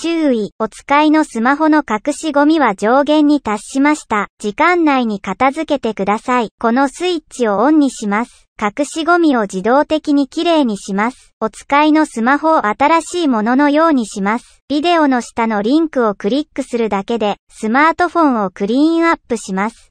注意、お使いのスマホの隠しゴミは上限に達しました。時間内に片付けてください。このスイッチをオンにします。隠しゴミを自動的にきれいにします。お使いのスマホを新しいもののようにします。ビデオの下のリンクをクリックするだけで、スマートフォンをクリーンアップします。